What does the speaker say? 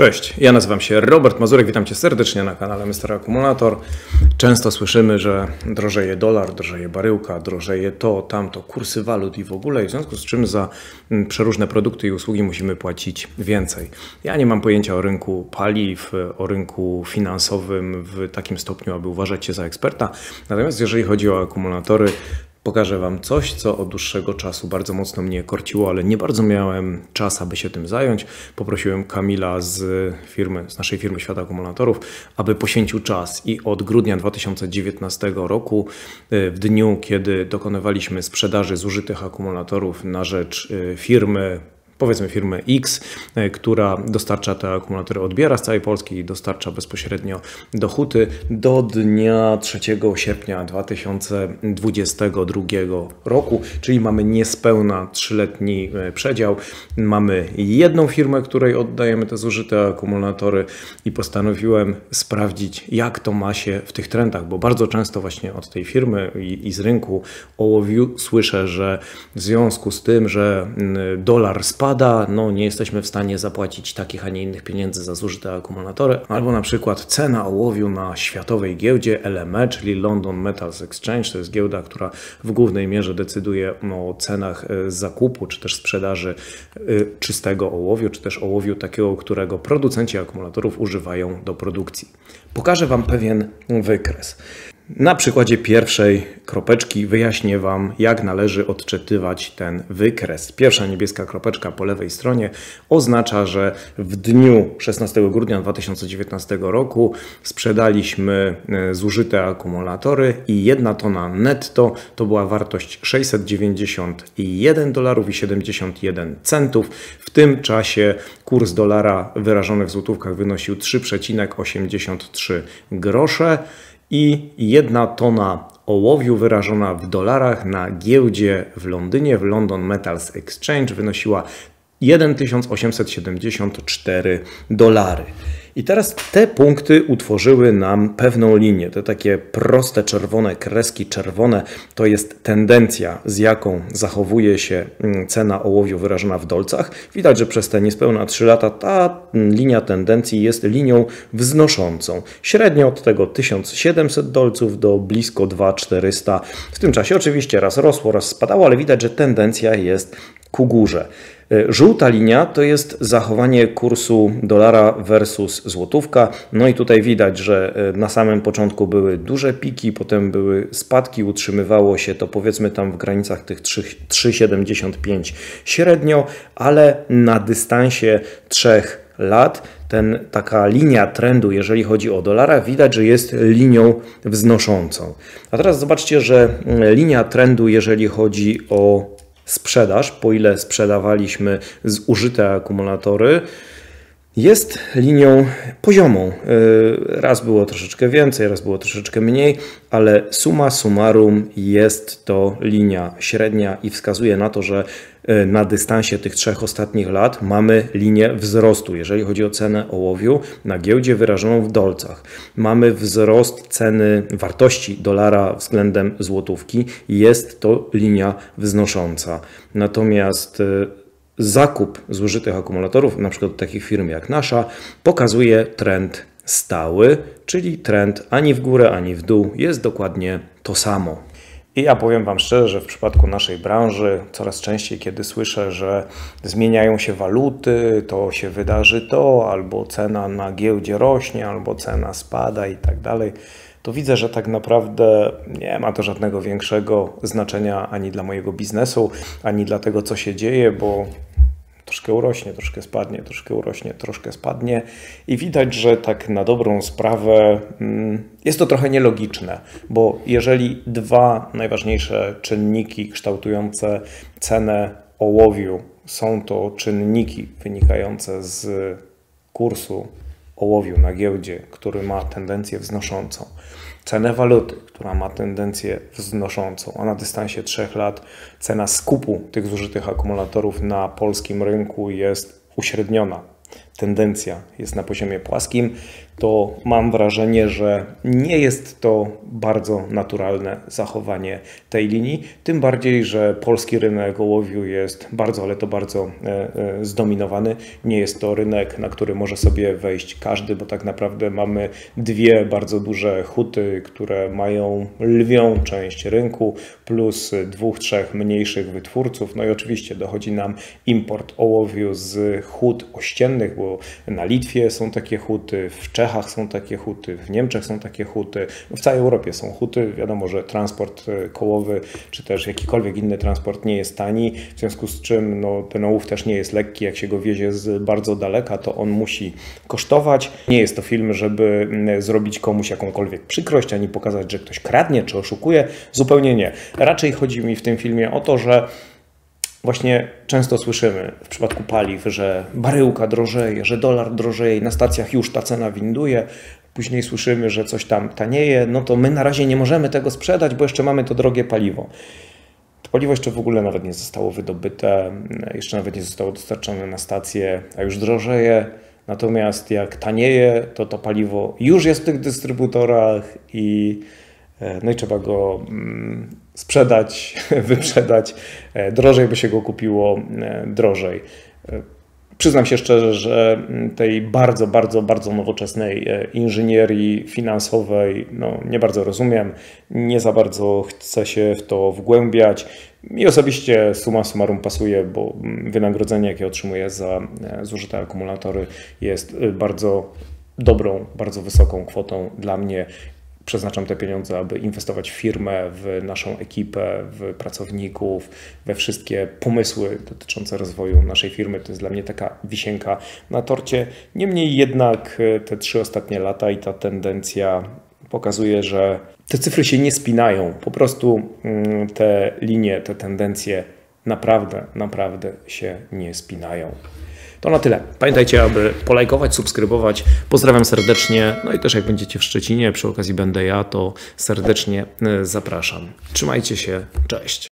Cześć, ja nazywam się Robert Mazurek, witam Cię serdecznie na kanale Mr. Akumulator. Często słyszymy, że drożeje dolar, drożeje baryłka, drożeje to, tamto, kursy walut i w ogóle, w związku z czym za mm, przeróżne produkty i usługi musimy płacić więcej. Ja nie mam pojęcia o rynku paliw, o rynku finansowym w takim stopniu, aby uważać się za eksperta. Natomiast jeżeli chodzi o akumulatory, Pokażę Wam coś, co od dłuższego czasu bardzo mocno mnie korciło, ale nie bardzo miałem czas, aby się tym zająć. Poprosiłem Kamila z firmy, z naszej firmy Świata Akumulatorów, aby poświęcił czas i od grudnia 2019 roku, y, w dniu, kiedy dokonywaliśmy sprzedaży zużytych akumulatorów na rzecz y, firmy powiedzmy firmę X, e, która dostarcza te akumulatory, odbiera z całej Polski i dostarcza bezpośrednio do huty do dnia 3 sierpnia 2022 roku, czyli mamy niespełna trzyletni e, przedział. Mamy jedną firmę, której oddajemy te zużyte akumulatory i postanowiłem sprawdzić, jak to ma się w tych trendach, bo bardzo często właśnie od tej firmy i, i z rynku ołowiu słyszę, że w związku z tym, że dolar spadł, spada, no nie jesteśmy w stanie zapłacić takich, a nie innych pieniędzy za zużyte akumulatory, albo na przykład cena ołowiu na światowej giełdzie LME, czyli London Metals Exchange, to jest giełda, która w głównej mierze decyduje o cenach e, zakupu, czy też sprzedaży e, czystego ołowiu, czy też ołowiu takiego, którego producenci akumulatorów używają do produkcji. Pokażę Wam pewien wykres. Na przykładzie pierwszej kropeczki wyjaśnię Wam, jak należy odczytywać ten wykres. Pierwsza niebieska kropeczka po lewej stronie oznacza, że w dniu 16 grudnia 2019 roku sprzedaliśmy e, zużyte akumulatory i jedna tona netto to była wartość 691 dolarów i 71 centów. W tym czasie kurs dolara wyrażony w złotówkach wynosił 3,83 grosze i jedna tona ołowiu wyrażona w dolarach na giełdzie w Londynie, w London Metals Exchange wynosiła 1874 dolary. I teraz te punkty utworzyły nam pewną linię. Te takie proste czerwone kreski czerwone to jest tendencja, z jaką zachowuje się mm, cena ołowiu wyrażona w dolcach. Widać, że przez te niespełna 3 lata ta mm, linia tendencji jest linią wznoszącą. Średnio od tego 1700 dolców do blisko 2400. W tym czasie oczywiście raz rosło, raz spadało, ale widać, że tendencja jest ku górze. E, żółta linia to jest zachowanie kursu dolara versus złotówka. No i tutaj widać, że e, na samym początku były duże piki, potem były spadki, utrzymywało się to powiedzmy tam w granicach tych 3,75 średnio, ale na dystansie 3 lat ten, taka linia trendu, jeżeli chodzi o dolara, widać, że jest linią wznoszącą. A teraz zobaczcie, że mm, linia trendu, jeżeli chodzi o sprzedaż, po ile sprzedawaliśmy zużyte akumulatory, jest linią poziomą. Y, raz było troszeczkę więcej, raz było troszeczkę mniej, ale suma summarum jest to linia średnia i wskazuje na to, że y, na dystansie tych trzech ostatnich lat mamy linię wzrostu, jeżeli chodzi o cenę ołowiu na giełdzie wyrażoną w dolcach. Mamy wzrost ceny wartości dolara względem złotówki, jest to linia wznosząca. Natomiast y, zakup zużytych akumulatorów, na przykład takich firm jak nasza, pokazuje trend stały, czyli trend ani w górę, ani w dół jest dokładnie to samo. I ja powiem Wam szczerze, że w przypadku naszej branży coraz częściej, kiedy słyszę, że zmieniają się waluty, to się wydarzy to, albo cena na giełdzie rośnie, albo cena spada i tak dalej, to widzę, że tak naprawdę nie ma to żadnego większego znaczenia ani dla mojego biznesu, ani dla tego, co się dzieje, bo troszkę urośnie, troszkę spadnie, troszkę urośnie, troszkę spadnie. I widać, że tak na dobrą sprawę mm, jest to trochę nielogiczne, bo jeżeli dwa najważniejsze czynniki kształtujące cenę ołowiu są to czynniki wynikające z kursu ołowiu na giełdzie, który ma tendencję wznoszącą, cenę waluty, która ma tendencję wznoszącą, a na dystansie 3 lat cena skupu tych zużytych akumulatorów na polskim rynku jest uśredniona. tendencja jest na poziomie płaskim, to mam wrażenie, że nie jest to bardzo naturalne zachowanie tej linii. Tym bardziej, że polski rynek ołowiu jest bardzo, ale to bardzo e, e, zdominowany. Nie jest to rynek, na który może sobie wejść każdy, bo tak naprawdę mamy dwie bardzo duże huty, które mają lwią część rynku, plus dwóch, trzech mniejszych wytwórców. No i oczywiście dochodzi nam import ołowiu z hut ościennych, bo na Litwie są takie huty, w Czechach są takie huty, w Niemczech są takie huty, no w całej Europie są huty. Wiadomo, że transport e, kołowy czy też jakikolwiek inny transport nie jest tani, w związku z czym no, ten ołów też nie jest lekki. Jak się go wiezie z bardzo daleka, to on musi kosztować. Nie jest to film, żeby zrobić komuś jakąkolwiek przykrość, ani pokazać, że ktoś kradnie czy oszukuje. Zupełnie nie. Raczej chodzi mi w tym filmie o to, że Właśnie często słyszymy w przypadku paliw, że baryłka drożeje, że dolar drożeje, na stacjach już ta cena winduje. Później słyszymy, że coś tam tanieje, no to my na razie nie możemy tego sprzedać, bo jeszcze mamy to drogie paliwo. To paliwo jeszcze w ogóle nawet nie zostało wydobyte, jeszcze nawet nie zostało dostarczone na stację, a już drożeje. Natomiast jak tanieje, to to paliwo już jest w tych dystrybutorach i no i trzeba go mm, sprzedać, wyprzedać e, drożej, by się go kupiło e, drożej. Przyznam się szczerze, że mm, tej bardzo, bardzo, bardzo nowoczesnej inżynierii finansowej no, nie bardzo rozumiem, nie za bardzo chcę się w to wgłębiać. Mi osobiście suma summarum pasuje, bo mm, wynagrodzenie, jakie otrzymuję za zużyte akumulatory jest bardzo dobrą, bardzo wysoką kwotą dla mnie przeznaczam te pieniądze, aby inwestować w firmę, w naszą ekipę, w pracowników, we wszystkie pomysły dotyczące rozwoju naszej firmy. To jest dla mnie taka wisienka na torcie. Niemniej jednak e, te trzy ostatnie lata i ta tendencja pokazuje, że te cyfry się nie spinają. Po prostu mm, te linie, te tendencje naprawdę, naprawdę się nie spinają. To na tyle. Pamiętajcie, aby polajkować, subskrybować. Pozdrawiam serdecznie. No i też jak będziecie w Szczecinie, przy okazji będę ja, to serdecznie e, zapraszam. Trzymajcie się. Cześć.